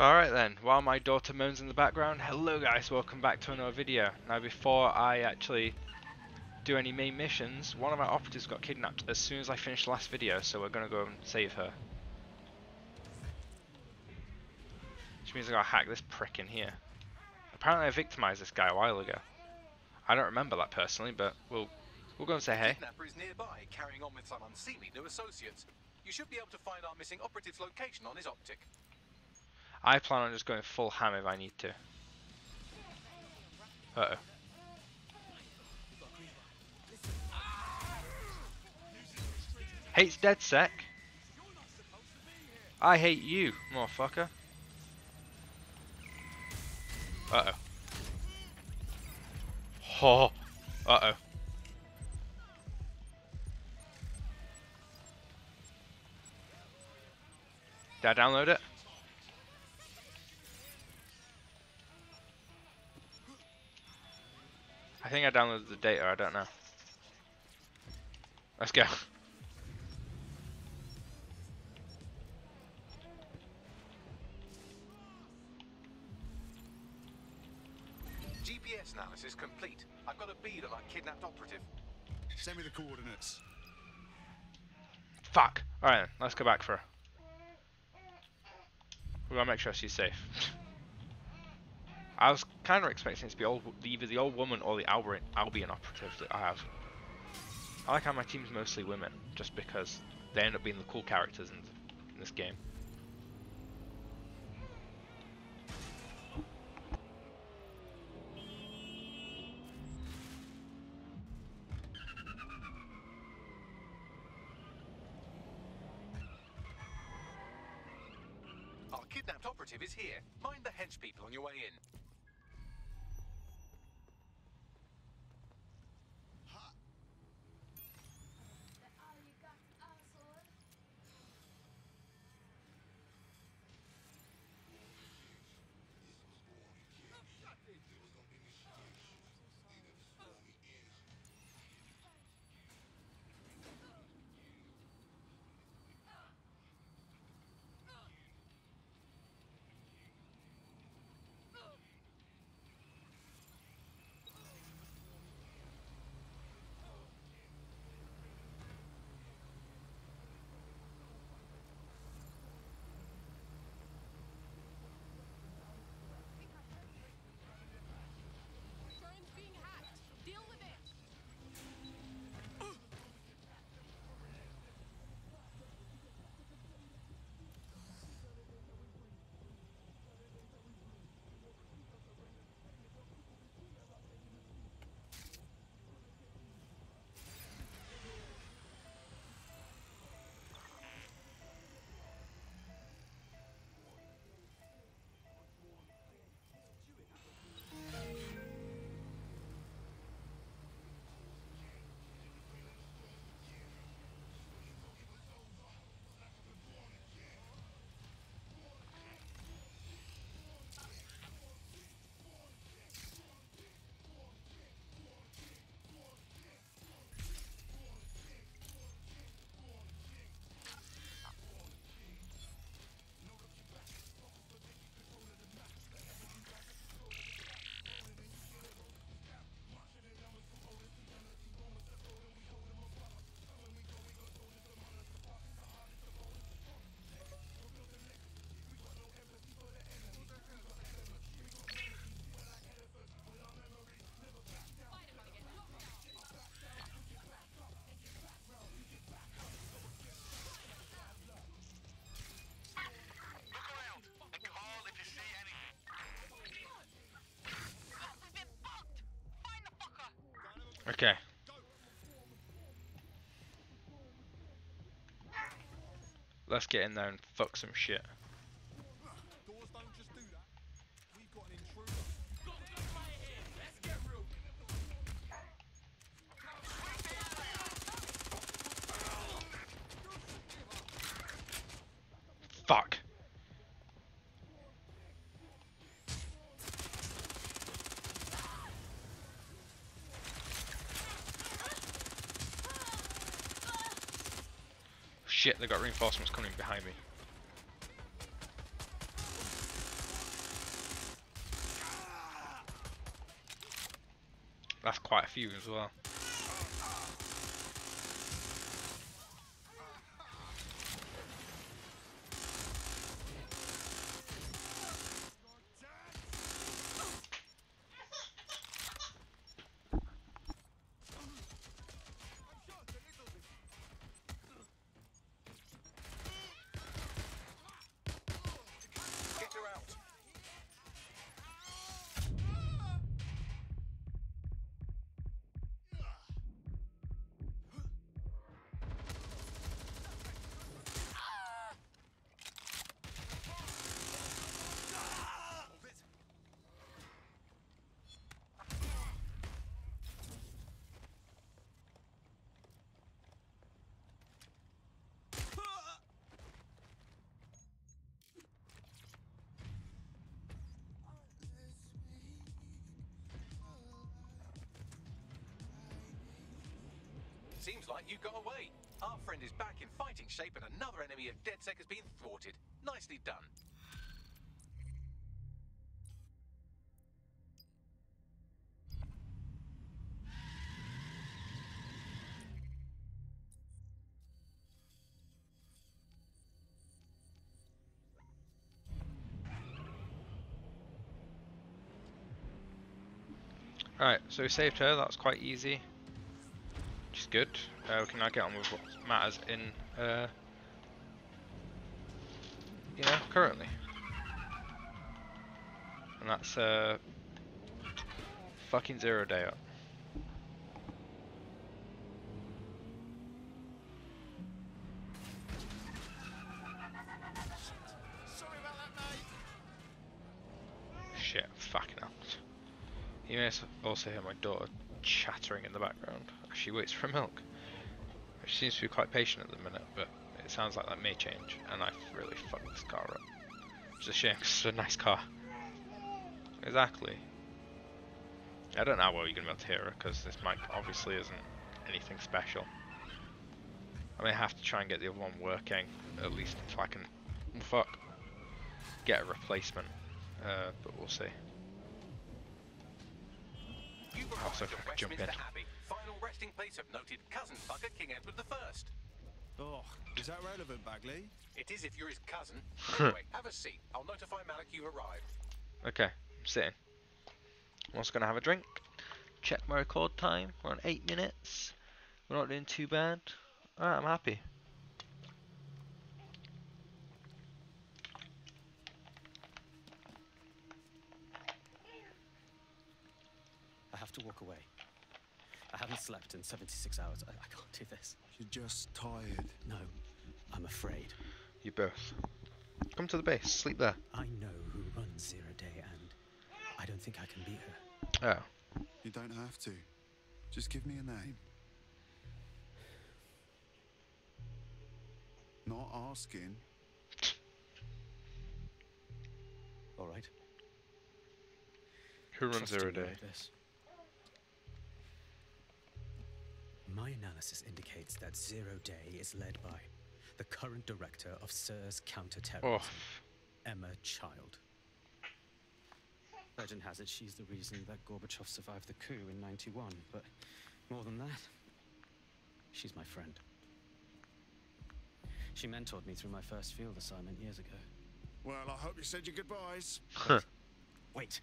Alright then, while my daughter moans in the background, hello guys, welcome back to another video. Now before I actually do any main missions, one of our operatives got kidnapped as soon as I finished the last video, so we're gonna go and save her. Which means I gotta hack this prick in here. Apparently I victimized this guy a while ago. I don't remember that personally, but we'll we'll go and say hey. Kidnapper is nearby, carrying on with some unseemly new associates. You should be able to find our missing operative's location on his optic. I plan on just going full ham if I need to. Uh oh. Hates DedSec. I hate you, motherfucker. Uh oh. Oh. Uh oh. Did I download it? I think I downloaded the data, I don't know. Let's go. GPS analysis complete. I've got a bead on our kidnapped operative. Send me the coordinates. Fuck. Alright then, let's go back for her. We gotta make sure she's safe. I was kind of expecting it to be old, either the old woman or the Albion, Albion operative that I have. I like how my team's mostly women, just because they end up being the cool characters in, in this game. Our kidnapped operative is here. Mind the hench people on your way in. Let's get in there and fuck some shit. reinforcements coming behind me. That's quite a few as well. Seems like you got away. Our friend is back in fighting shape and another enemy of DedSec has been thwarted. Nicely done. Alright, so we saved her, that's quite easy. Which is good. Uh, we can now get on with what matters in, uh, you know, currently. And that's, uh, fucking zero day up. Shit, fucking hell. You may also hear my daughter chattering in the background she waits for milk. She seems to be quite patient at the minute, but it sounds like that may change, and I've really fucked this car up. Is a shame it's a nice car. Exactly. I don't know how well you're going to be able to hear her, because this mic obviously isn't anything special. I may have to try and get the other one working, at least if I can, fuck, get a replacement, uh, but we'll see. Also, if I could jump in. Abbey, resting place of noted cousin fucker King Edward I. Oh, is that relevant, Bagley? It is if you're his cousin. Anyway, have a seat. I'll notify Malik you've arrived. Okay, I'm sitting. I'm also gonna have a drink. Check my record time. We're on eight minutes. We're not doing too bad. Alright, I'm happy. I have to walk away. I haven't slept in 76 hours. I, I can't do this. You're just tired. No, I'm afraid. You both. Come to the base. Sleep there. I know who runs Zero Day, and I don't think I can beat her. Oh. You don't have to. Just give me a name. Not asking. All right. Who runs Trust in Zero Day? like this. My analysis indicates that Zero Day is led by the current director of SIRS Oh, counterterrorism, Emma Child. Legend has it she's the reason that Gorbachev survived the coup in 91, but more than that, she's my friend. She mentored me through my first field assignment years ago. Well, I hope you said your goodbyes. Wait.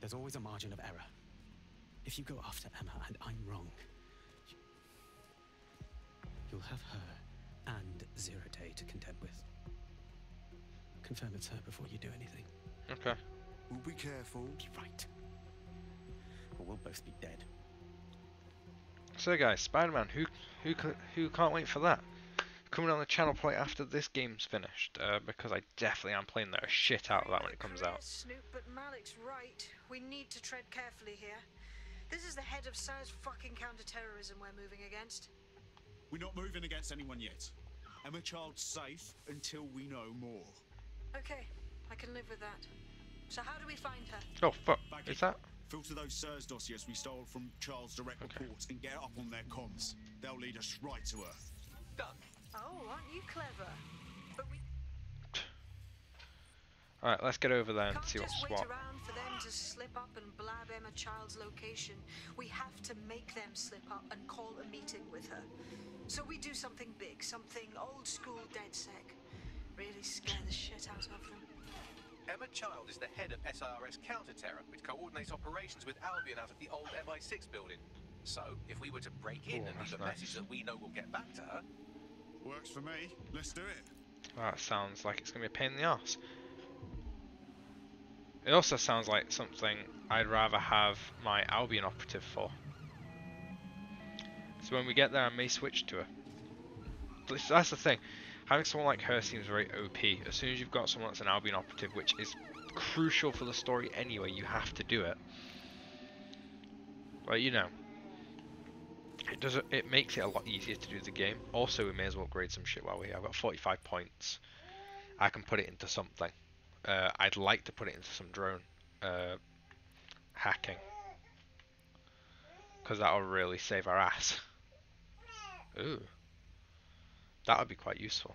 There's always a margin of error. If you go after Emma and I'm wrong, you- you'll have her and Zero Day to contend with. Confirm it's her before you do anything. okay. We'll be careful. Be right. Or we'll both be dead. So guys, Spider-Man. Who who who can't wait for that? Coming on the channel probably after this game's finished, uh, because I definitely am playing the shit out of that when it comes out. Snoop, but Malik's right. We need to tread carefully here. This is the head of SARS fucking counterterrorism we're moving against. We're not moving against anyone yet. Emma Child's safe until we know more. Okay, I can live with that. So how do we find her? Oh fuck! Back Is in. that? Filter those SIRS dossiers we stole from Charles' direct Okay. reports and get up on their comms. They'll lead us right to her. Done. Oh, aren't you clever? But we Alright, let's get over there and Can't see what's just wait what. around for them to slip up and blab Emma Child's location. We have to make them slip up and call a meeting with her. So we do something big, something old school DedSec. Really scare the shit out of them. Emma Child is the head of SIRS Counter-Terror, which coordinates operations with Albion out of the old MI6 building. So, if we were to break in Ooh, and leave a that's message that we know will get back to her, Works for me. Let's do it. That sounds like it's going to be a pain in the ass. It also sounds like something I'd rather have my Albion operative for. So when we get there, I may switch to her. That's the thing. Having someone like her seems very OP. As soon as you've got someone that's an Albion operative, which is crucial for the story anyway, you have to do it. But you know, it does. It makes it a lot easier to do the game. Also, we may as well upgrade some shit while we're here. I've got 45 points. I can put it into something. Uh, I'd like to put it into some drone uh, hacking because that'll really save our ass. Ooh, that would be quite useful.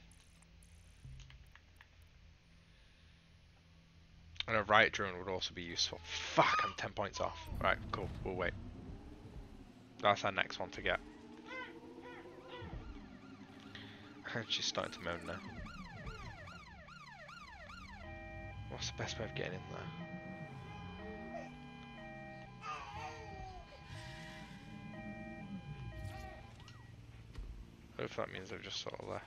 And a riot drone would also be useful. Fuck, I'm 10 points off. Right, cool. We'll wait. That's our next one to get. She's starting to moan now. What's the best way of getting in there? What if that means they've just sort of left?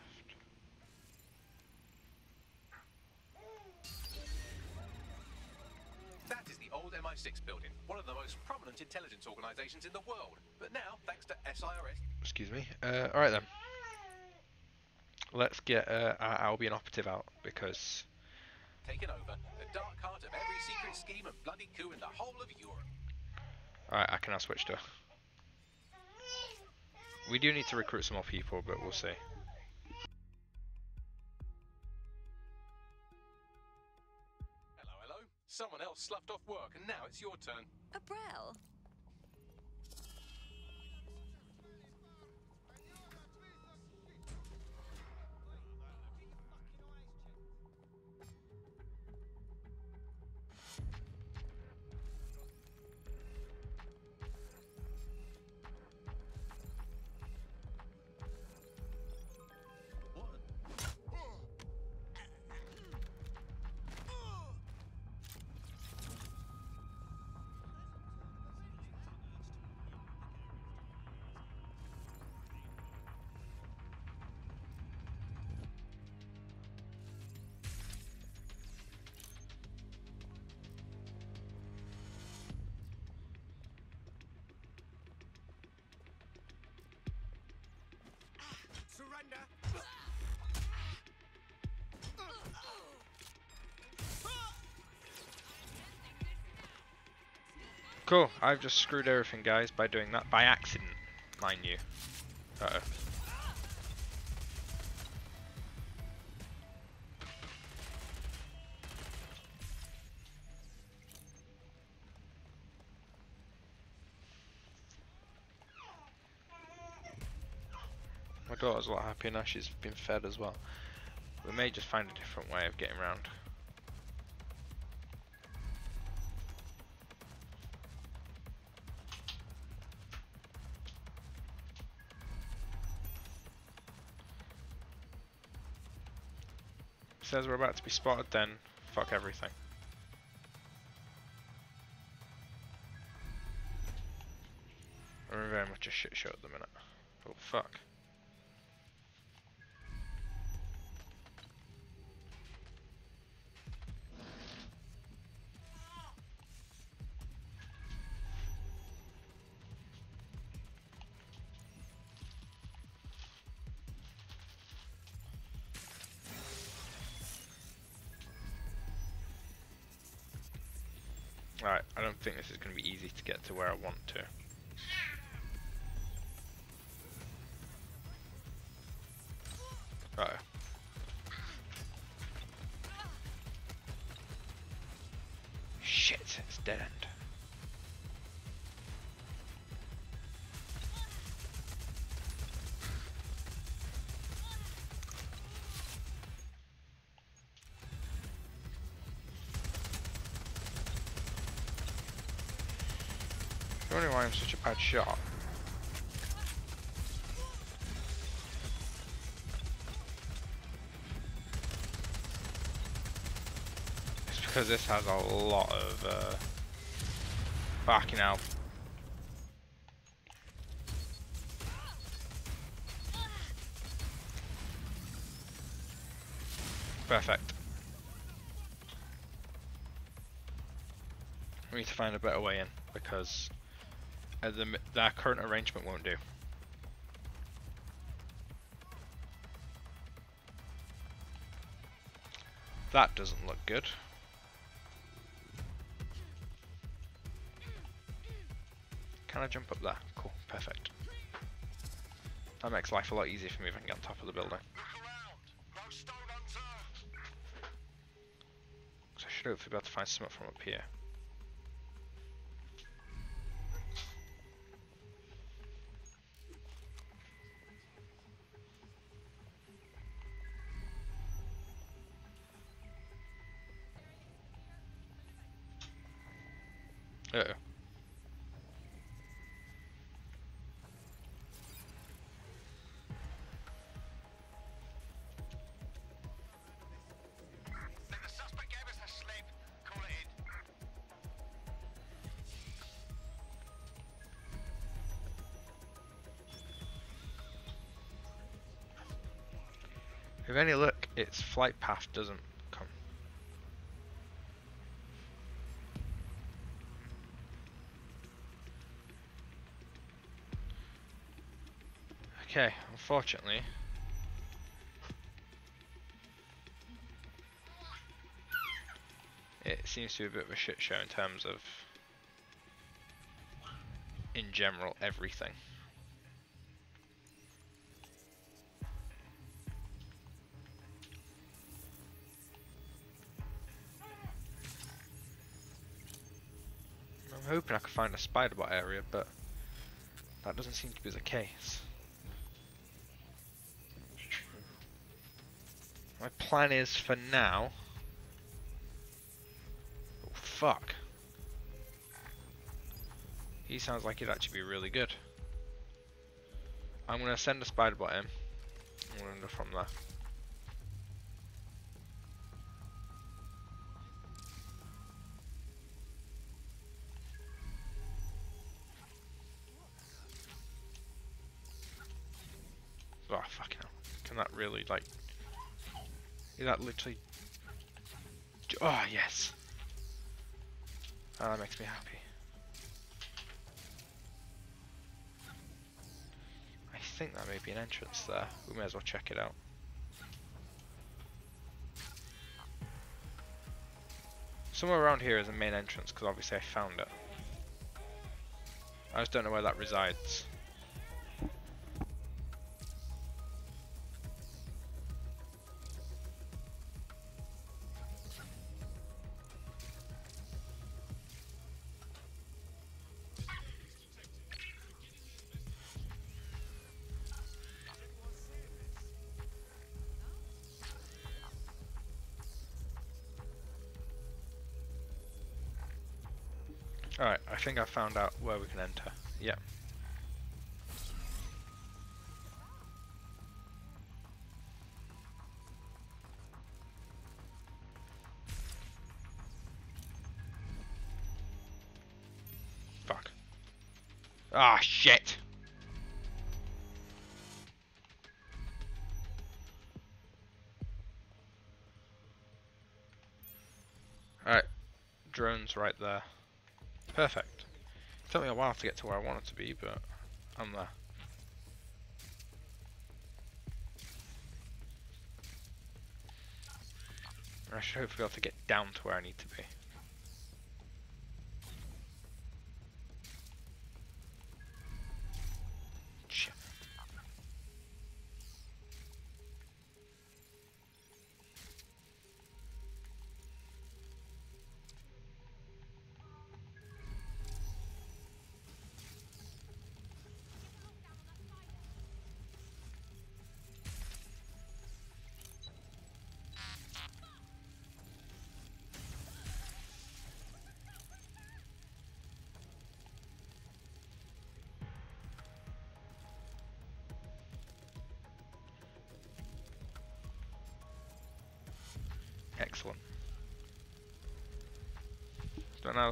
that is the old MI6 building, one of the most prominent intelligence organizations in the world. But now, thanks to SIRS, Excuse me. Uh, alright then. Let's get uh, our Albion operative out because taken over the dark heart of every secret scheme and bloody coup in the whole of Europe. Alright, I can now switch to. We do need to recruit some more people, but we'll see. Hello, hello. Someone else sloughed off work, and now it's your turn. Abrel, Cool, I've just screwed everything guys by doing that, by accident, mind you. Uh oh. My daughter's a lot happier now she's been fed as well. We may just find a different way of getting around. Says we're about to be spotted then, fuck everything. We're in very much a shit show at the minute. Oh fuck. Think this is going to be easy to get to where I want to. Why I'm such a bad shot. It's because this has a lot of uh, backing out. Perfect. We need to find a better way in because the, that current arrangement won't do. That doesn't look good. Can I jump up there? Cool, perfect. That makes life a lot easier for me if I can get on top of the building. So I should hopefully be able to find something from up here. With any luck, its flight path doesn't come. Okay, unfortunately. It seems to be a bit of a shit show in terms of, in general, everything. Find a spider bot area, but that doesn't seem to be the case. My plan is for now. Oh, fuck. He sounds like he'd actually be really good. I'm gonna send a spider bot in. I'm gonna go from there. Like is that literally Oh yes. Oh, that makes me happy. I think that may be an entrance there. We may as well check it out. Somewhere around here is a main entrance because obviously I found it. I just don't know where that resides. Think I found out where we can enter. Yeah. Fuck. Ah, shit! Alright, drone's right there. Perfect. Took me a while to get to where I wanted to be, but I'm there. I should hopefully be able to get down to where I need to be.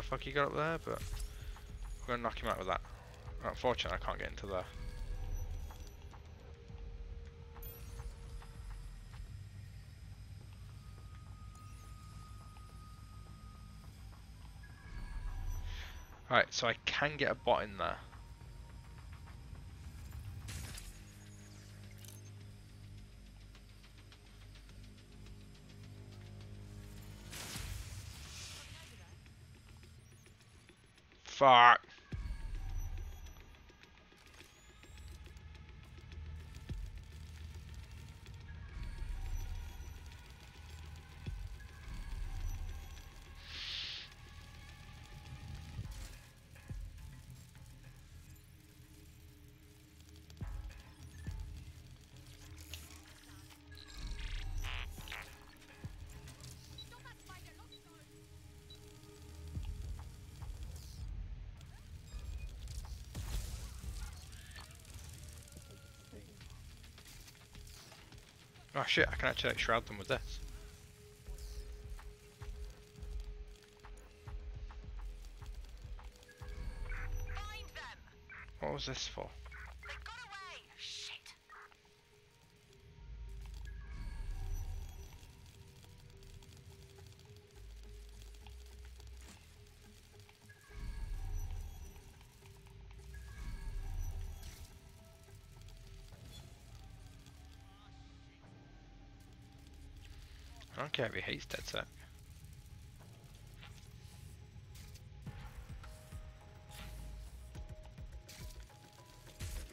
The fuck he got up there, but we're gonna knock him out with that. Unfortunately, I can't get into there. Alright, so I can get a bot in there. Shit, I can actually like, shroud them with this. What was this for? He hates DedSec.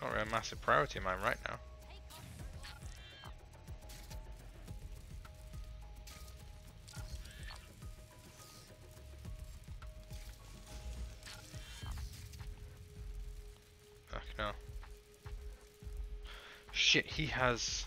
Not really a massive priority of mine right now. Fuck no. Shit, he has.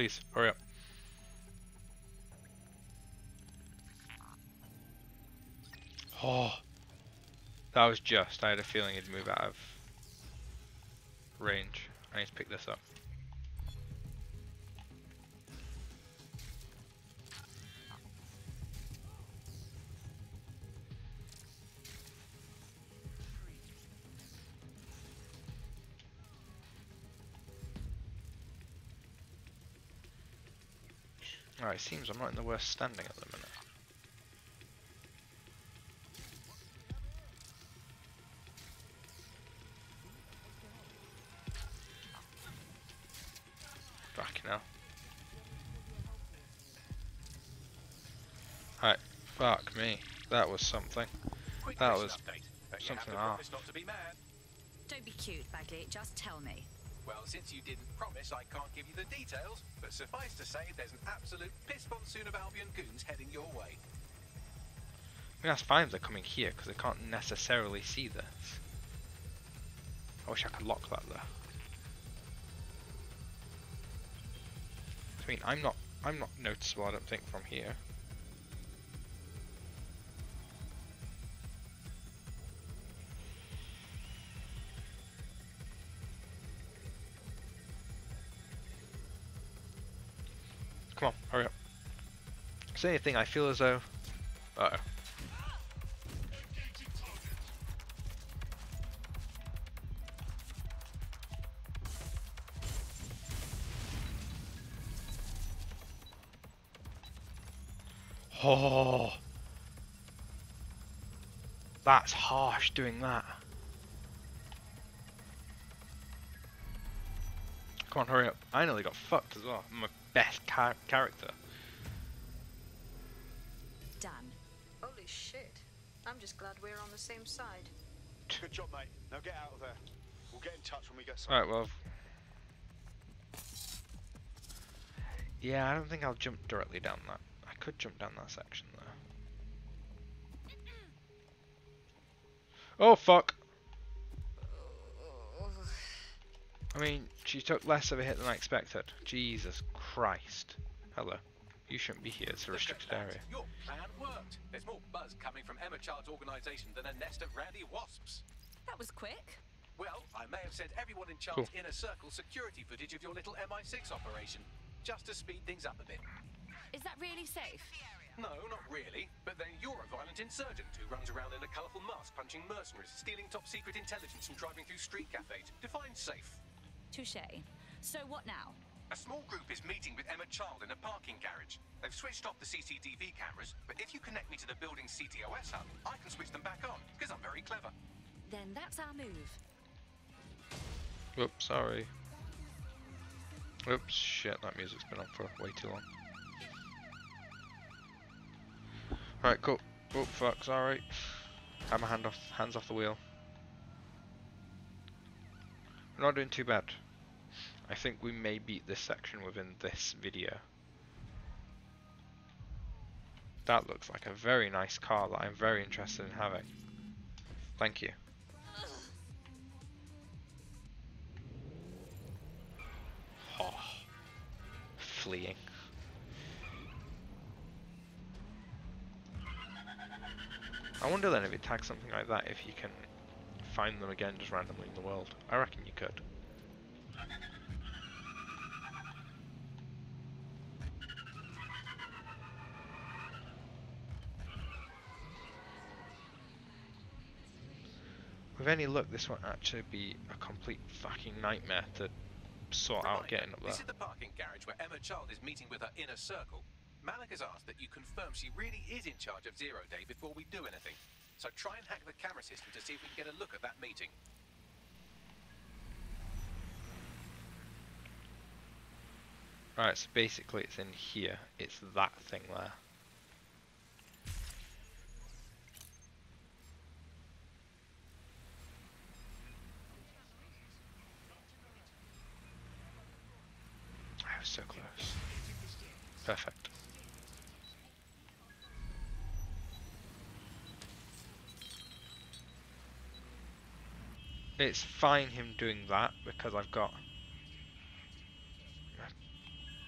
Please, hurry up. Oh, that was just. I had a feeling he'd move out of range. I need to pick this up. Alright, it seems I'm not in the worst standing at the minute. Fucking hell. Alright, fuck me. That was something. Quick That was update. But you have something off. not to be mad. Don't be cute, Bagley. Just tell me. Well, since you didn't promise, I can't give you the details. But suffice to say, there's an absolute piss monsoon of Albion goons heading your way. I mean, that's fine if they're coming here, because they can't necessarily see this. I wish I could lock that there. I mean, I'm not, I'm not noticeable, I don't think, from here. Say anything, I feel as though... Uh oh. Oh, that's harsh doing that. Come on, hurry up. I nearly got fucked as well. I'm my best char character. Glad we're on the same side. Good job, mate. Now get out of there. We'll get in touch when we get some. Alright, well. Yeah, I don't think I'll jump directly down that. I could jump down that section though. Oh fuck! Oh. I mean, she took less of a hit than I expected. Jesus Christ. Hello. You shouldn't be here, it's a restricted area. Your plan worked. There's more buzz coming from Emma Child's organisation than a nest of randy wasps. That was quick. Well, I may have sent everyone in Child's inner circle security footage of your little MI6 operation, just to speed things up a bit. Is that really safe? No, not really. But then you're a violent insurgent who runs around in a colourful mask, punching mercenaries, stealing top secret intelligence, and driving through street cafes. Define safe. Touche. So what now? A small group is meeting with Emma Child in a parking garage. They've switched off the CCTV cameras, but if you connect me to the building's CTOS hub, I can switch them back on, because I'm very clever. Then that's our move. Oops, sorry. Oops, shit, that music's been on for way too long. Right, cool. Oh fuck, sorry. Have my hand off, hands off the wheel. We're not doing too bad. I think we may beat this section within this video. That looks like a very nice car that I'm very interested in having. Thank you. Oh, fleeing. I wonder then if it tags something like that, if you can find them again just randomly in the world. I reckon you could. With any luck, this won't actually be a complete fucking nightmare to sort out getting up there. This is the parking garage where Emma Child is meeting with her inner circle. Malik has asked that you confirm she really is in charge of Zero Day before we do anything. So try and hack the camera system to see if we can get a look at that meeting. Right, so basically it's in here. It's that thing there. I was so close. Perfect. It's fine him doing that because I've got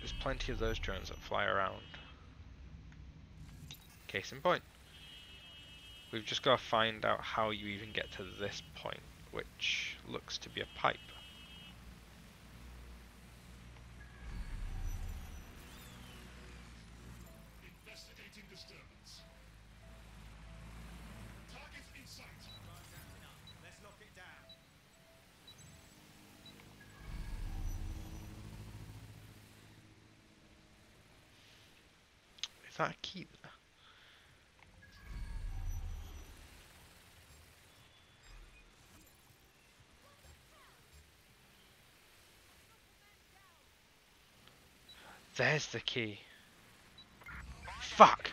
there's plenty of those drones that fly around. Case in point. We've just got to find out how you even get to this point, which looks to be a pipe. Investigating disturbance. Target in sight. Let's lock it down. Is that a key there? There's the key. Fuck!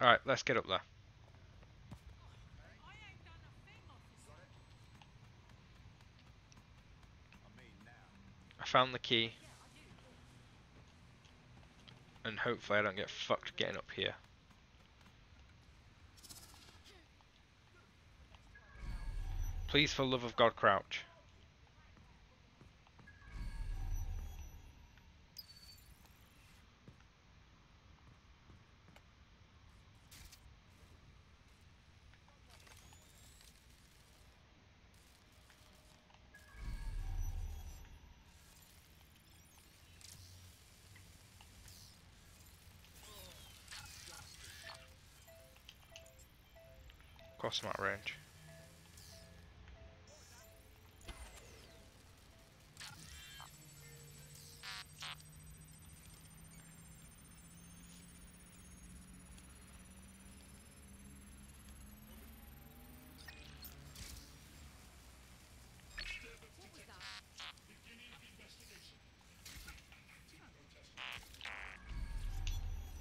Alright, let's get up there. I found the key. And hopefully I don't get fucked getting up here. Please, for love of God, crouch. Cross them out of range.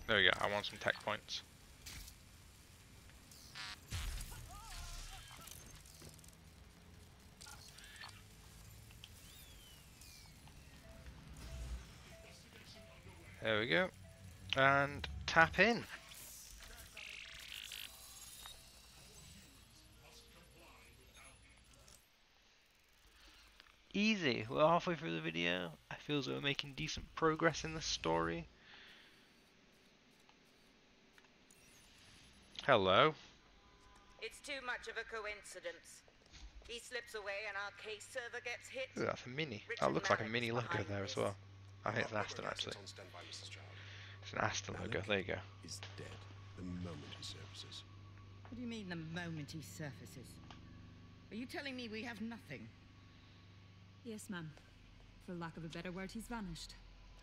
There we go, I want some tech points. and tap in. Easy, we're halfway through the video. I feel as though we're making decent progress in the story. Hello. It's too much of a coincidence. He slips away and our case server gets hit. Ooh, that's a mini. Richard that looks Maddox like a mini logo there as well. I think it's an Aston actually. It's an Aston logo. There you go. Is dead the moment he surfaces. What do you mean the moment he surfaces? Are you telling me we have nothing? Yes, ma'am. For lack of a better word, he's vanished.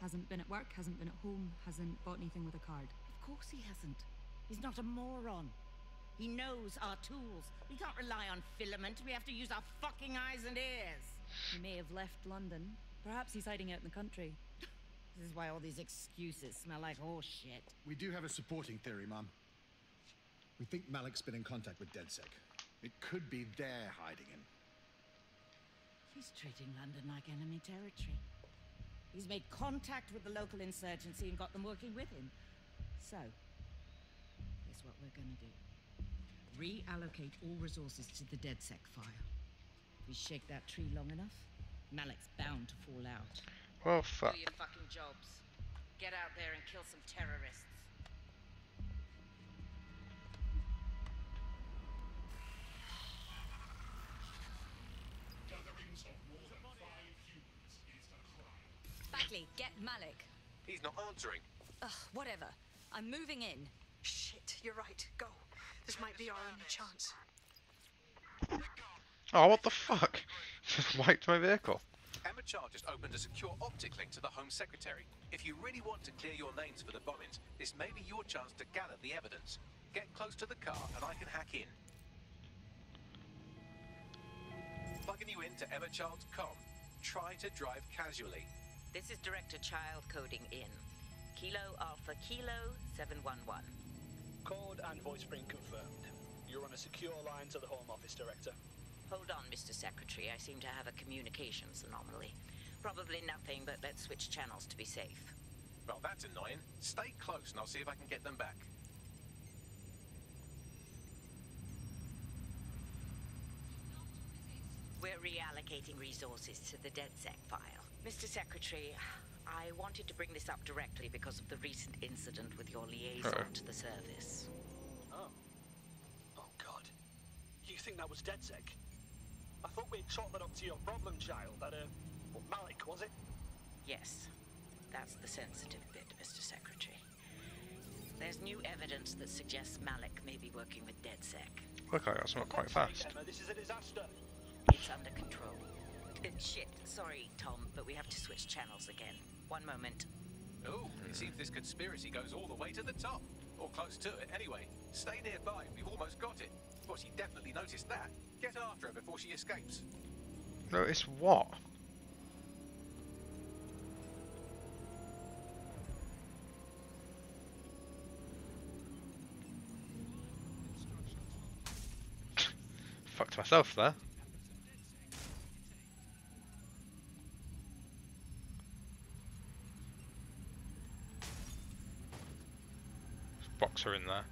Hasn't been at work, hasn't been at home, hasn't bought anything with a card. Of course he hasn't. He's not a moron. He knows our tools. We can't rely on filament. We have to use our fucking eyes and ears. He may have left London. Perhaps he's hiding out in the country. This is why all these excuses smell like horse shit. We do have a supporting theory, Mum. We think Malik's been in contact with DedSec. It could be they're hiding him. He's treating London like enemy territory. He's made contact with the local insurgency and got them working with him. So, here's what we're gonna do. Reallocate all resources to the DedSec file. If we shake that tree long enough, Malik's bound to fall out. Well, fuck. Do your fucking jobs. Get out there and kill some terrorists. Bagley, get Malik. He's not answering. Ugh, whatever. I'm moving in. Shit, you're right. Go. This might be our only chance. Oh, what the fuck? Just wiped my vehicle. Emma Child just opened a secure optic link to the Home Secretary. If you really want to clear your names for the bombings, this may be your chance to gather the evidence. Get close to the car and I can hack in. Plugging you into Emma Child's com. Try to drive casually. This is Director Child coding in. Kilo Alpha Kilo 711. Code and voice print confirmed. You're on a secure line to the Home Office, Director. Hold on, Mr. Secretary. I seem to have a communications anomaly. Probably nothing, but let's switch channels to be safe. Well, that's annoying. Stay close and I'll see if I can get them back. We're reallocating resources to the DedSec file. Mr. Secretary, I wanted to bring this up directly because of the recent incident with your liaison Uh-oh. to the service. Oh. Oh, God. You think that was DedSec? I thought we'd chalk that up to your problem child, that, uh, what, Malik, was it? Yes, that's the sensitive bit, Mr. Secretary. There's new evidence that suggests Malik may be working with DedSec. Look, I got something quite fast. Emma, this is a disaster. It's under control. Uh, shit, sorry, Tom, but we have to switch channels again. One moment. Oh, it seems this conspiracy goes all the way to the top. Or close to it, anyway. Stay nearby, we've almost got it. Well, she definitely noticed that. Get after her before she escapes. Notice what? Fucked myself there. Boxer in there.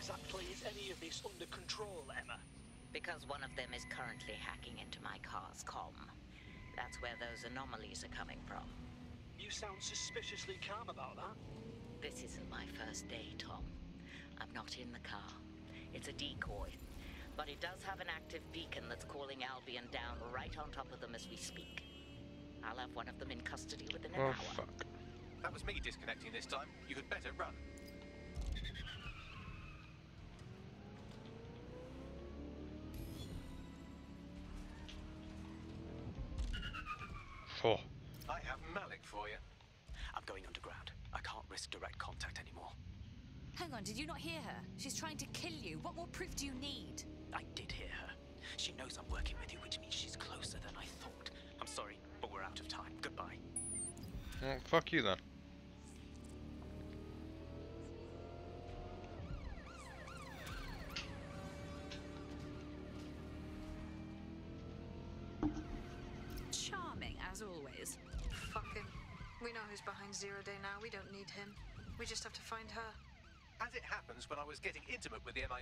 Exactly is any of this under control, Emma? Because one of them is currently hacking into my car's com. That's where those anomalies are coming from. You sound suspiciously calm about that. This isn't my first day, Tom. I'm not in the car. It's a decoy. But it does have an active beacon that's calling Albion down right on top of them as we speak. I'll have one of them in custody within an Oh hour. fuck. That was me disconnecting this time. You had better run. Direct contact anymore. Hang on, did you not hear her? She's trying to kill you. What more proof do you need? I did hear her. She knows I'm working with you, which means she's closer than I thought. I'm sorry, but we're out of time. Goodbye. Well, fuck you then.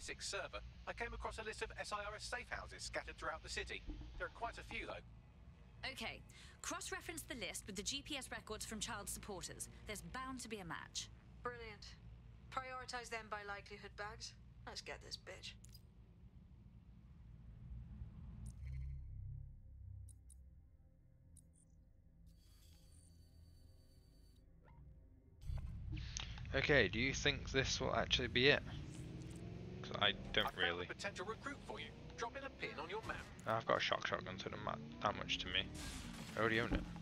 Intimate with the MI6 server, I came across a list of SIRS safe houses scattered throughout the city. There are quite a few, though. Okay, cross reference the list with the GPS records from child supporters. There's bound to be a match. Brilliant. Prioritize them by likelihood bags. Let's get this bitch. Okay, do you think this will actually be it? I don't I really. a potential recruit for you. Drop in a pin on your map. I've got a shock shotgun, so it doesn't matter that much to me. I already own it.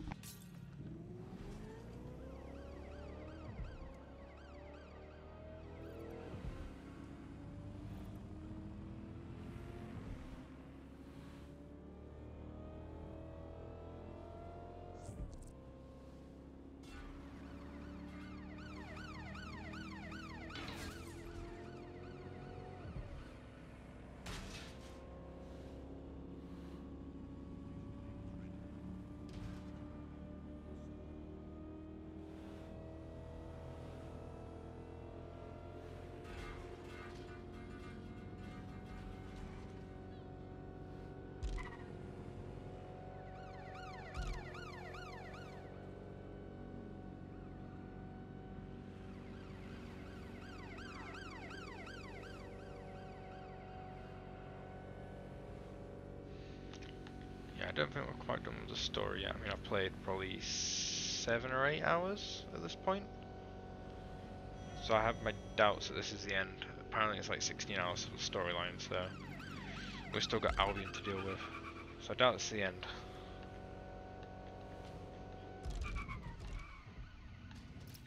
Don't think we're quite done with the story yet. I mean, I've played probably seven or eight hours at this point. So I have my doubts that this is the end. Apparently it's like 16 hours for the storyline, so we've still got Albion to deal with. So I doubt it's the end.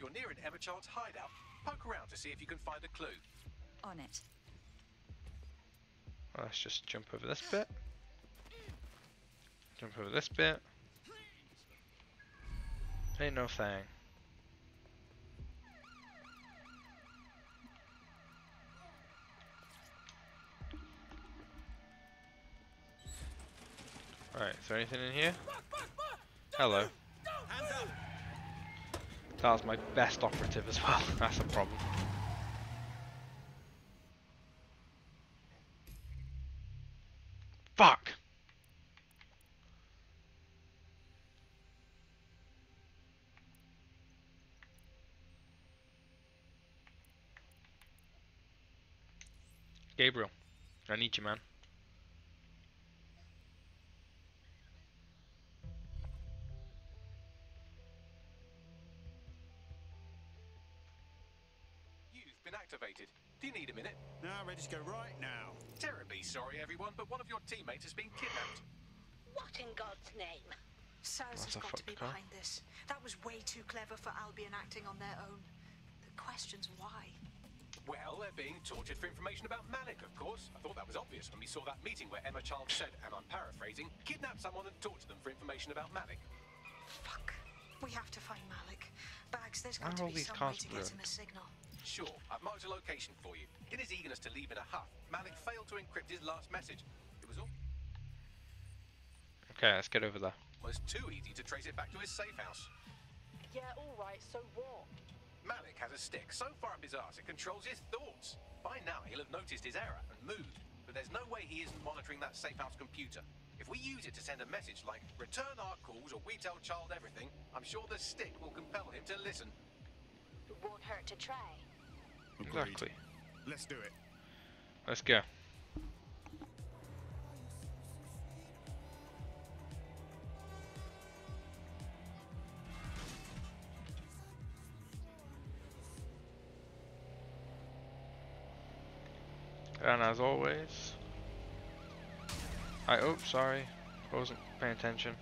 You're near an Emma Child's hideout. Poke around to see if you can find a clue. On it. Well, let's just jump over this bit. Jump over this bit. Ain't no thing. Alright, is there anything in here? Hello. That was my best operative as well. That's a problem. Fuck! Gabriel, I need you, man. You've been activated. Do you need a minute? No, I'm ready to go right now. Terribly sorry, everyone, but one of your teammates has been kidnapped. What in God's name? Saz has got to be behind this. That was way too clever for Albion acting on their own. The question's why. Well, they're being tortured for information about Malik, of course. I thought that was obvious when we saw that meeting where Emma Child said, and I'm paraphrasing, kidnap someone and torture them for information about Malik. Fuck. We have to find Malik. Bags, there's Why got to be these some way to get him a signal. Sure, I've marked a location for you. In his eagerness to leave in a huff, Malik failed to encrypt his last message. It was all... Okay, let's get over there. almost too easy to trace it back to his safe house. Yeah, alright, so what? Malik has a stick so far up his arse it controls his thoughts. By now, he'll have noticed his error and moved. But there's no way he isn't monitoring that safe house computer. If we use it to send a message like, return our calls or we tell child everything, I'm sure the stick will compel him to listen. It Won't hurt to try. Exactly. Let's do it. Let's go. As always, I oh sorry, I wasn't paying attention.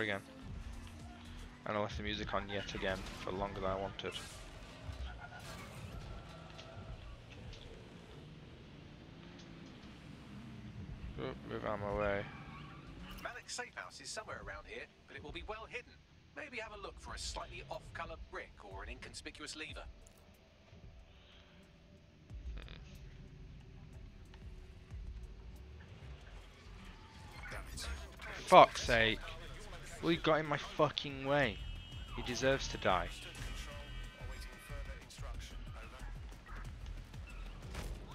again. And I left the music on yet again for longer than I wanted. Oop, move out of my way. Malik's safe house is somewhere around here, but it will be well hidden. Maybe have a look for a slightly off-color brick or an inconspicuous lever. Hmm. Fuck's sake. Well, he got in my fucking way. He deserves to die.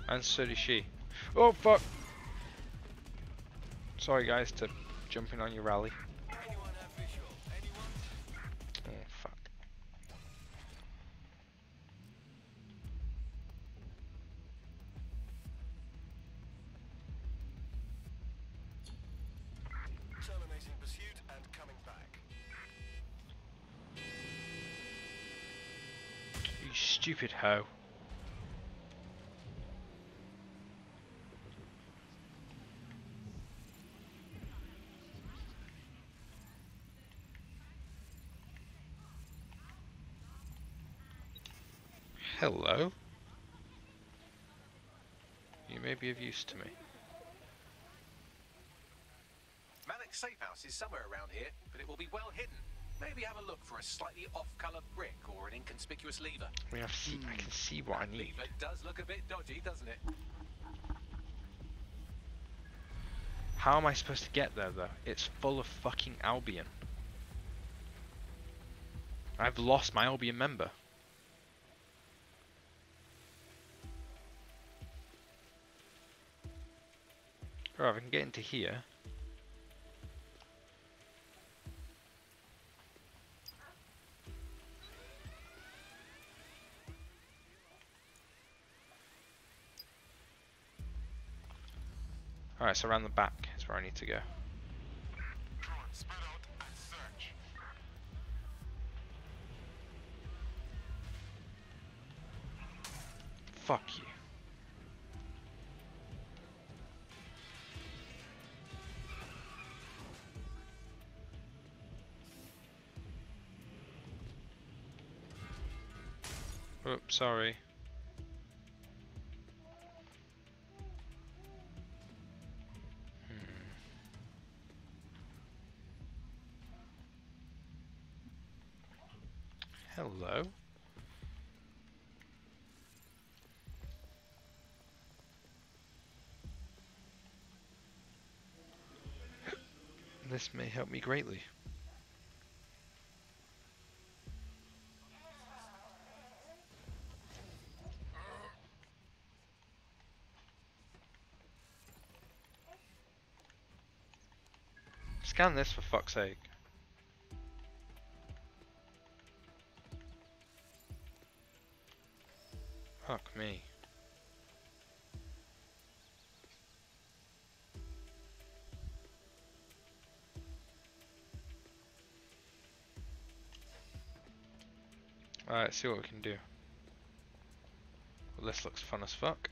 And so does she. Oh fuck! Sorry guys to jumping on your rally. Be of use to me. Malik's safe house is somewhere around here, but it will be well hidden. Maybe have a look for a slightly off-color brick or an inconspicuous lever. I mean, I've see, I can see what I need. Lever does look a bit dodgy, doesn't it? How am I supposed to get there though? It's full of fucking Albion. I've lost my Albion member. Alright, if I can get into here. Alright, so around the back is where I need to go. Fuck you. Sorry. Hmm. Hello. This may help me greatly. Scan this for fuck's sake. Fuck me. Alright, see what we can do. Well, this looks fun as fuck.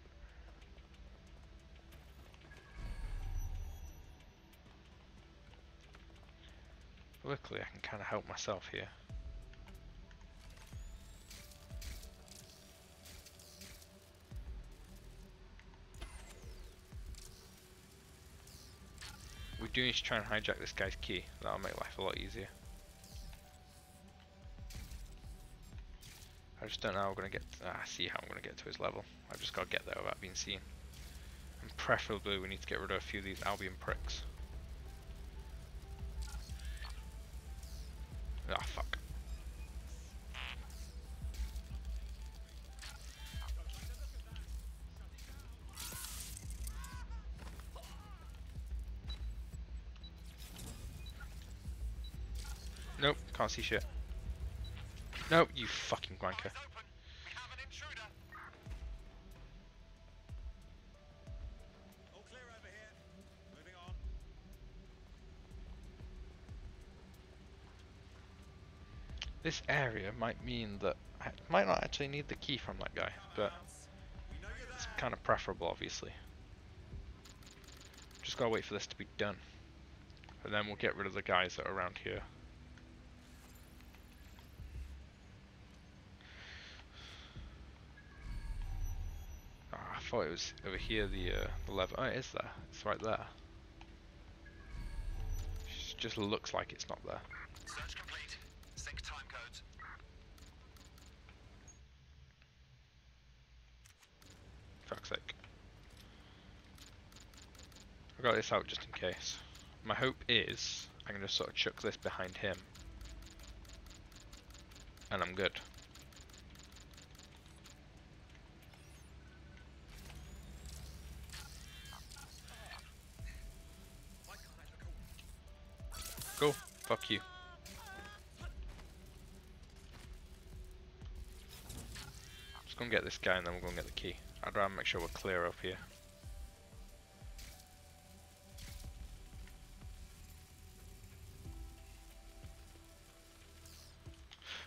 Luckily I can kind of help myself here. We do need to try and hijack this guy's key. That'll make life a lot easier. I just don't know how we're gonna get. Ah, I see how I'm gonna get to his level. I've just gotta get there without being seen. And preferably, we need to get rid of a few of these Albion pricks. Shit. Nope, you fucking wanker. This area might mean that I might not actually need the key from that guy, but it's kind of preferable, obviously. Just gotta wait for this to be done. And then we'll get rid of the guys that are around here. Ah, I thought it was over here, the, uh, the lever. Oh, it is there. It's right there. just looks like it's not there. Search complete. Sync time codes. Fuck's sake. I got this out just in case. My hope is I can just sort of chuck this behind him. And I'm good. Go. Fuck you. Just gonna get this guy and then we're gonna get the key. I'd rather make sure we're clear up here.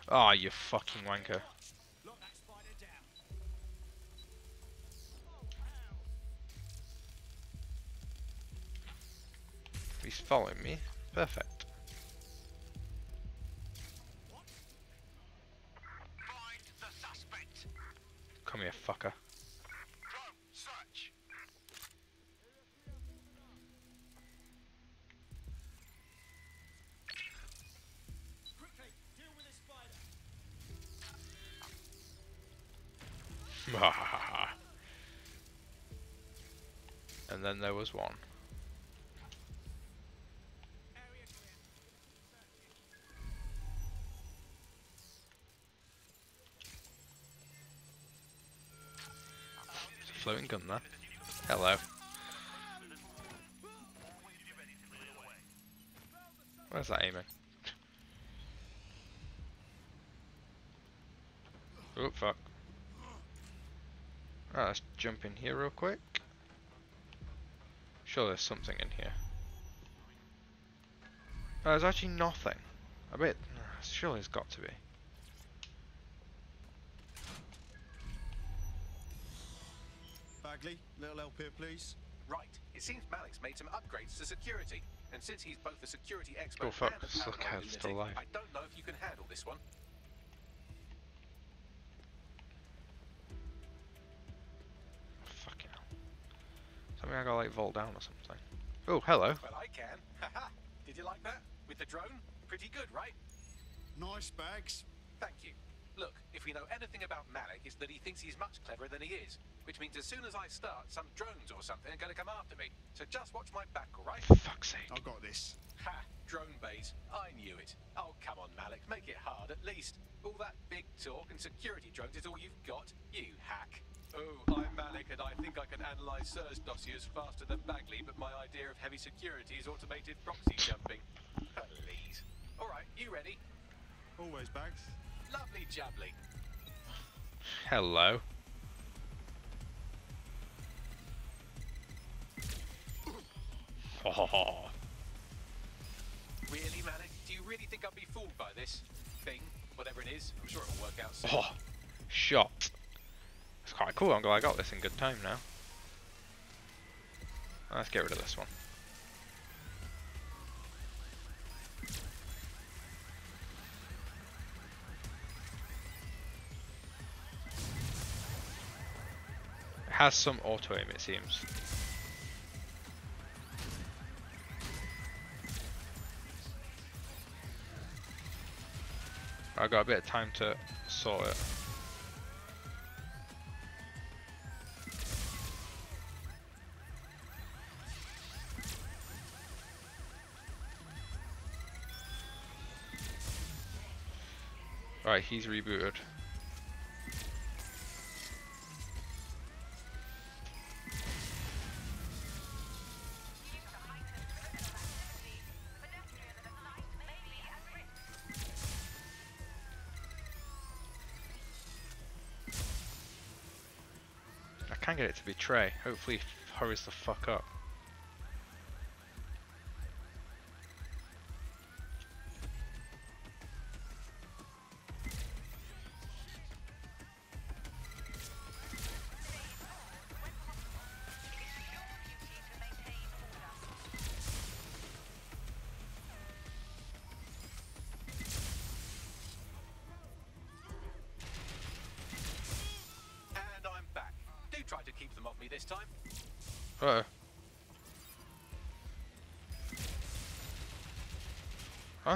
Ah, oh, you fucking wanker. He's following me. Perfect. Come here, fucker. and then there was one. Floating gun there. Hello. Where's that aiming? Oh fuck. Alright, let's jump in here real quick. Sure there's something in here. No, there's actually nothing. I bet, surely there's got to be. Bagley, little help here, please. Right. It seems Malik's made some upgrades to security, and since he's both a security expert oh, fuck. and a Look paranoid still alive. I don't know if you can handle this one. Fucking hell. Something I gotta like vault down or something. Oh, hello. Well, I can. Haha. Did you like that? With the drone? Pretty good, right? Nice bags. Thank you. Look, if we know anything about Malik, it's that he thinks he's much cleverer than he is. Which means as soon as I start, some drones or something are going to come after me. So just watch my back, alright? Fuck's sake. I got this. Ha! Drone base. I knew it. Oh, come on, Malik. Make it hard at least. All that big talk and security drones is all you've got? You hack. Oh, I'm Malik, and I think I can analyze SIRS dossiers faster than Bagley, but my idea of heavy security is automated proxy jumping. Please. Alright, you ready? Always bags. Lovely jubbly. Hello. Oh. Really, Malik? Do you really think I'll be fooled by this thing? Whatever it is, I'm sure it'll work out soon. Oh. Shot. It's quite cool. I'm glad I got this in good time now. Let's get rid of this one. Has some auto aim, it seems. I got a bit of time to sort it. Right, he's rebooted. Get it to betray. Hopefully, hurries the fuck up.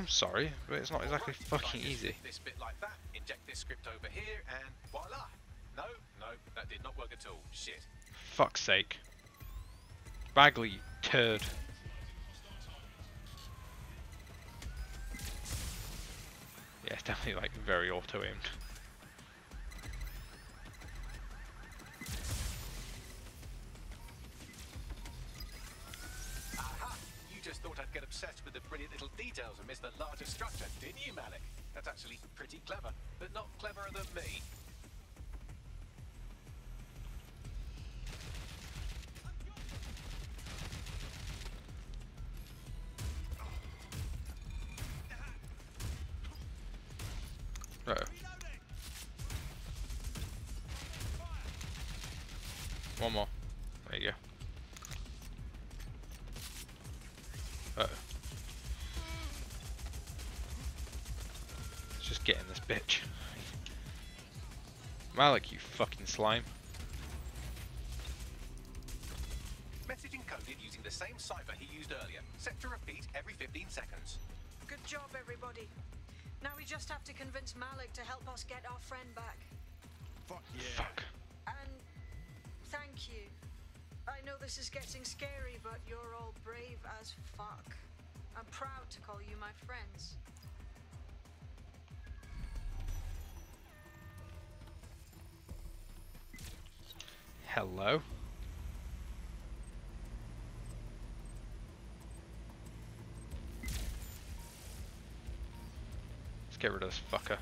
I'm sorry, but it's not exactly Alright, fucking easy. This bit like that, inject this script over here, and voila. No, no, that did not work at all. Shit. Fuck's sake. Bagley, turd. Yeah, it's definitely like very auto fucking slime. Get rid of this fucker.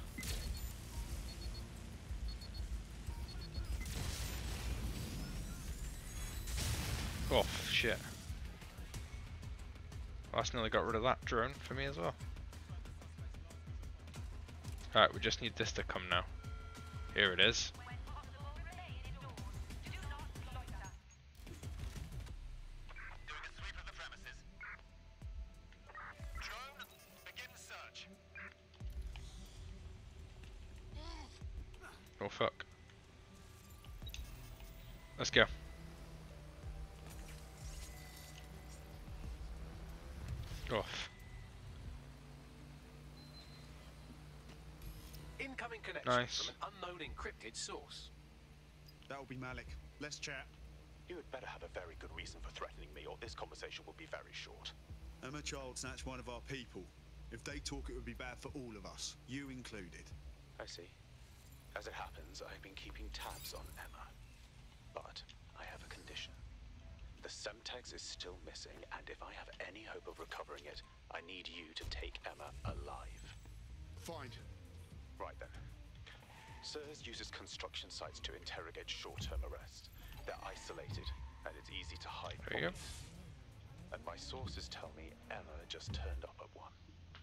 Oh shit. Well, that's nearly got rid of that drone for me as well. Alright, we just need this to come now. Here it is. Let's go. Off. Incoming connection Nice. from an unknown encrypted source. That'll be Malik. Let's chat. You had better have a very good reason for threatening me, or this conversation will be very short. Emma Child snatched one of our people. If they talk, it would be bad for all of us, you included. I see. As it happens, I've been keeping tabs on Emma. But I have a condition. The Semtex is still missing, and if I have any hope of recovering it, I need you to take Emma alive. Fine. Right then. SIRS uses construction sites to interrogate short-term arrests. They're isolated, and it's easy to hide There you go. And my sources tell me Emma just turned up at one.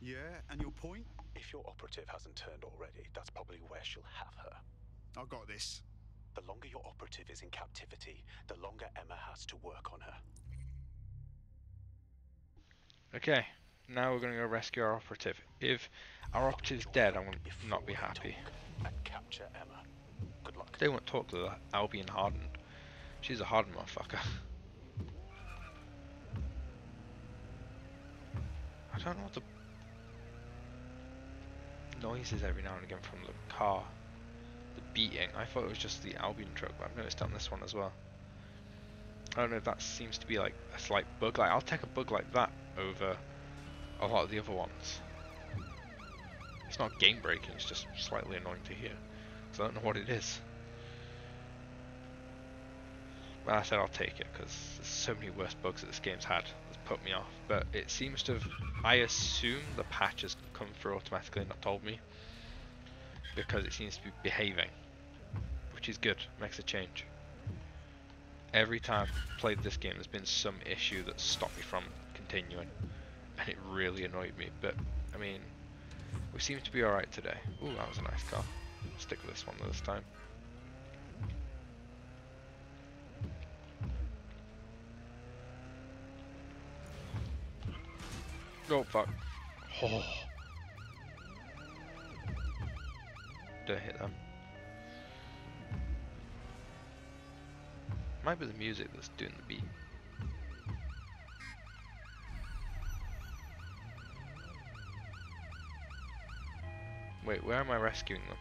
Yeah, and your point? If your operative hasn't turned already, that's probably where she'll have her. I got this. The longer your operative is in captivity, the longer Emma has to work on her. Okay, now we're gonna go rescue our operative. If our operative's dead, I'm gonna not be happy. Capture Emma. Good luck. They won't talk to the Albion Harden. She's a Harden motherfucker. I don't know what the noises every now and again from the car. The beating. I thought it was just the Albion truck, but I've noticed on this one as well. I don't know if that seems to be like a slight bug. Like I'll take a bug like that over a lot of the other ones. It's not game breaking, it's just slightly annoying to hear. So I don't know what it is. Well, I said I'll take it because there's so many worse bugs that this game's had that's put me off. But it seems to have, I assume the patch has come through automatically and not told me. Because it seems to be behaving. Which is good, makes a change. Every time I've played this game there's been some issue that stopped me from continuing. And it really annoyed me. But, I mean, we seem to be alright today. Ooh, that was a nice car. Stick with this one this time. Oh fuck. Oh. to hit them. Might be the music that's doing the beat. Wait, where am I rescuing them?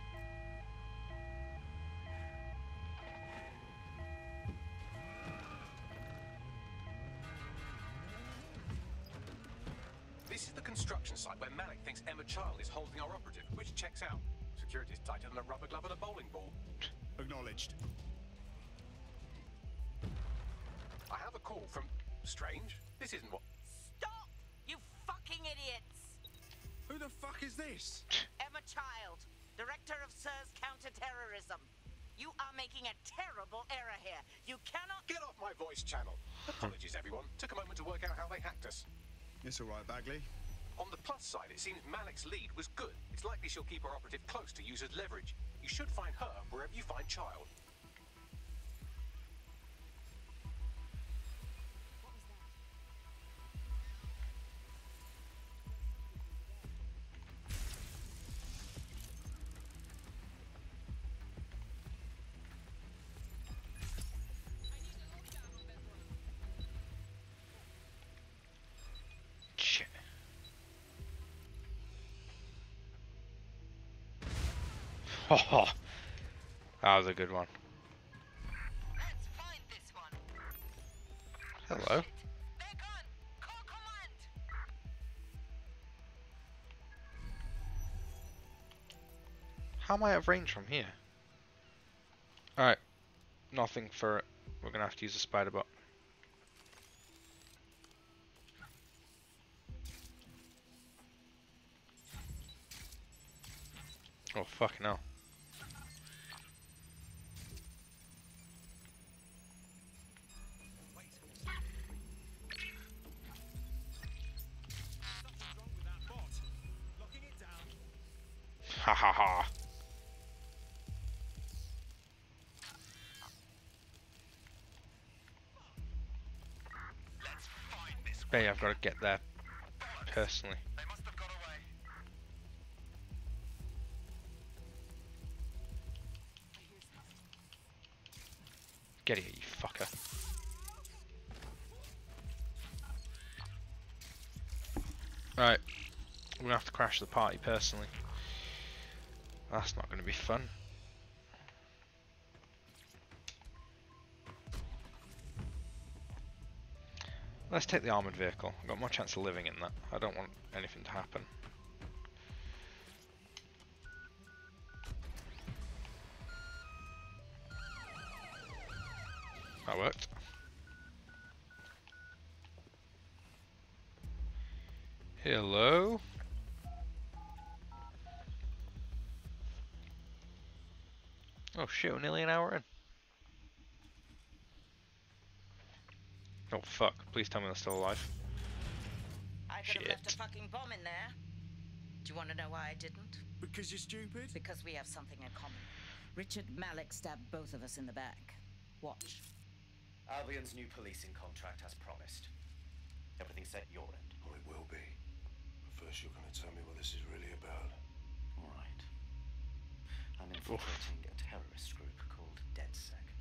Oh, that was a good one. Hello. How am I at range from here? Alright. Nothing for it. We're gonna have to use a spider bot. Oh fucking hell. Bay, I've got to get there personally. Get here, you fucker. Right, we're gonna have to crash the party personally. That's not gonna be fun. Let's take the armoured vehicle. I've got more chance of living in that. I don't want anything to happen. That worked. Hello? Oh shit, we're nearly an hour in. Oh fuck, please tell me they're still alive. I could have left a fucking bomb in there. Do you want to know why I didn't? Because you're stupid? Because we have something in common. Richard Malik stabbed both of us in the back. Watch. Albion's new policing contract has promised. Everything's set your end. Well, it will be. But first, you're going to tell me what this is really about. All right. I'm infiltrating a terrorist group called DedSec.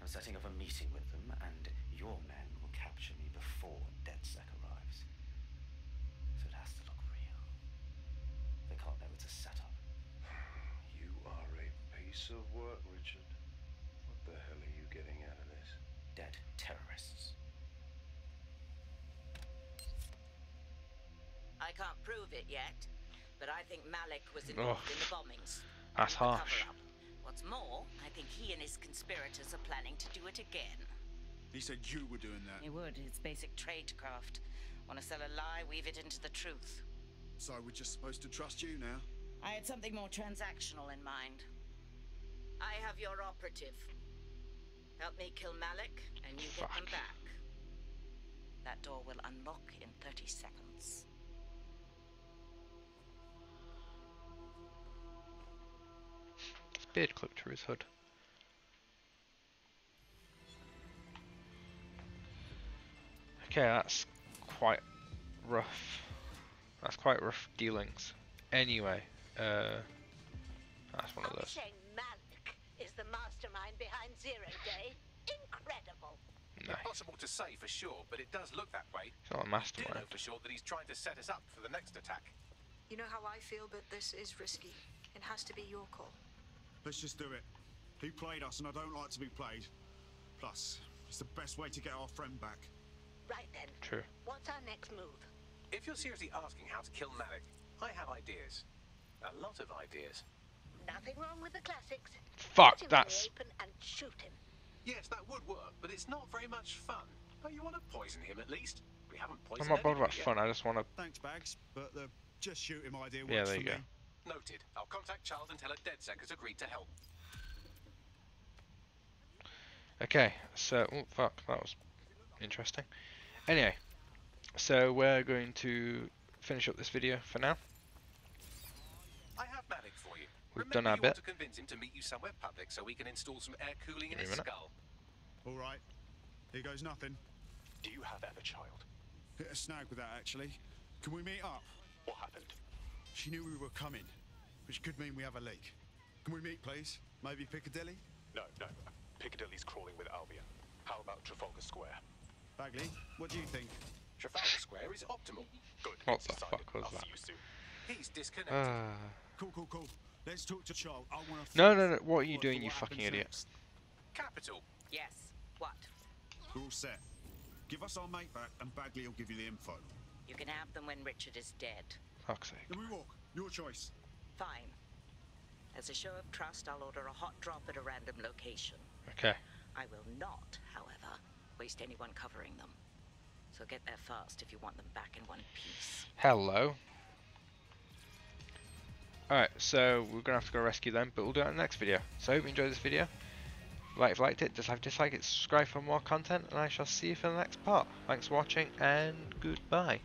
I'm setting up a meeting with them, and your men will capture me before DedSec arrives. So it has to look real. They can't know it's a setup. You are a piece of work, Richard. What the hell are you getting out of this? Dead terrorists. I can't prove it yet, but I think Malik was Oh, involved in the bombings. That's and the harsh. Cover-up. What's more, I think he and his conspirators are planning to do it again. He said you were doing that. He would. It's basic tradecraft. Want to sell a lie, weave it into the truth. So we're just supposed to trust you now? I had something more transactional in mind. I have your operative. Help me kill Malik, and you get them back. That door will unlock in 30 seconds. Beard clipped to his hood. Okay, that's quite rough. That's quite rough dealings. Anyway, uh, that's one of those. Shane Malik is the mastermind behind Zero Day. Incredible. No. Impossible to say for sure, but it does look that way. He's not a mastermind. do know for sure that he's trying to set us up for the next attack. You know how I feel, but this is risky. It has to be your call. Let's just do it. He played us, and I don't like to be played. Plus, it's the best way to get our friend back. Right then. True. What's our next move? If you're seriously asking how to kill Malik, I have ideas. A lot of ideas. Nothing wrong with the classics. Fuck, Put him in that's- the apron and shoot him. Yes, that would work, but it's not very much fun. But you want to poison him at least? We haven't poisoned I'm not bothered about anybody fun. I just want to. Thanks, Bags, but the just shoot him idea works Yeah, there for you me. Go. Noted. I'll contact Charles and tell her DedSec has agreed to help. Okay, so oh fuck, that was interesting. Anyway, so we're going to finish up this video for now. I have Malik for you. We've Remember done our you bit. to convince him to meet you somewhere public so we can install some air cooling in Give me his minute. skull. All right. Here goes nothing. Do you have Emma, child? Hit a snag with that, actually. Can we meet up? What happened? She knew we were coming, which could mean we have a leak. Can we meet, please? Maybe Piccadilly? No, no. Piccadilly's crawling with Albion. How about Trafalgar Square? Bagley, what do you think? Trafalgar Square is optimal. Good. What the decided. fuck was I'll that? see you soon. He's disconnected. Ah. Cool, cool, cool. Let's talk to Charles. I want to. No, no, no. What are you doing, you fucking idiot? Capital. Yes. What? We're all set. Give us our mate back, and Bagley will give you the info. You can have them when Richard is dead. Fuck's sake. Then we walk. Your choice. Fine. As a show of trust, I'll order a hot drop at a random location. Okay. I will not, however, waste anyone covering them. So get there fast if you want them back in one piece. Hello. Alright, so we're gonna have to go rescue them, but we'll do that in the next video. So I hope you enjoyed this video. Like if you liked it, dislike, dislike it, subscribe for more content, and I shall see you for the next part. Thanks for watching, and goodbye.